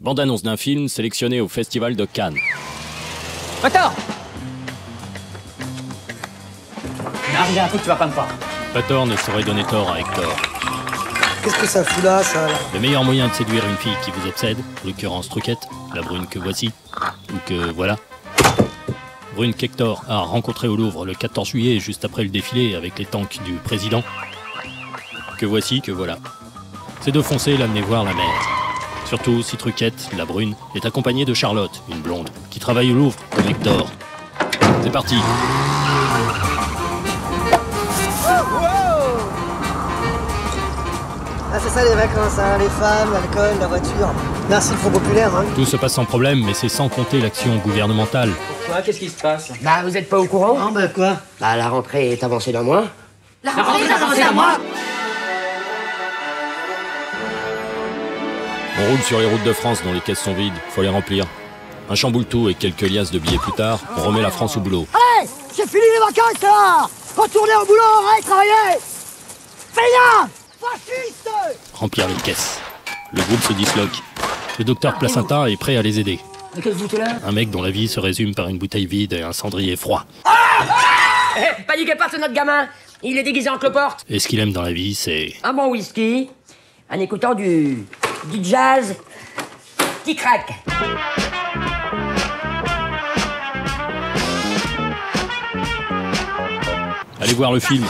Bande-annonce d'un film sélectionné au Festival de Cannes. Attends Non, il y a un truc, tu vas pas me croire. Pator ne saurait donner tort à Hector. Qu'est-ce que ça fout là, ça là Le meilleur moyen de séduire une fille qui vous obsède, en l'occurrence Truquette, la brune que voici, ou que voilà. Brune qu'Hector a rencontrée au Louvre le 14 juillet, juste après le défilé avec les tanks du président. Que voici, que voilà. C'est de foncer l'amener voir la mer. Surtout si Truquette, la brune, est accompagnée de Charlotte, une blonde, qui travaille au Louvre, comme Hector. C'est parti Ah, c'est ça les vacances, hein, les femmes, l'alcool, la voiture. Merci le Front Populaire, hein. Tout se passe sans problème, mais c'est sans compter l'action gouvernementale. Quoi? Qu'est-ce qui se passe? Bah, vous êtes pas au courant? Ah, bah quoi? Bah, la rentrée est avancée d'un mois. La rentrée est avancée à moi On roule sur les routes de France dont les caisses sont vides, faut les remplir. Un chamboule-tout et quelques liasses de billets plus tard, on remet la France au boulot. Hey J'ai fini les vacances là Retournez au boulot, arrête, travailler Fainéant Fasciste Remplir les caisses. Le groupe se disloque. Le docteur Placenta est prêt à les aider. Un mec dont la vie se résume par une bouteille vide et un cendrier froid. Eh, paniquez pas, c'est notre gamin Il est déguisé en cloporte Et ce qu'il aime dans la vie, c'est... Un bon whisky, en écoutant du... du jazz qui craque. Allez voir le film.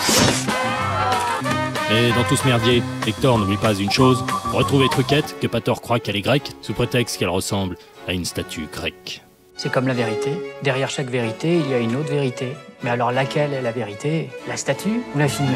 Et dans tout ce merdier, Hector n'oublie pas une chose, retrouver Truquette, que Pator croit qu'elle est grecque, sous prétexte qu'elle ressemble à une statue grecque. C'est comme la vérité. Derrière chaque vérité, il y a une autre vérité. Mais alors laquelle est la vérité? La statue ou la fille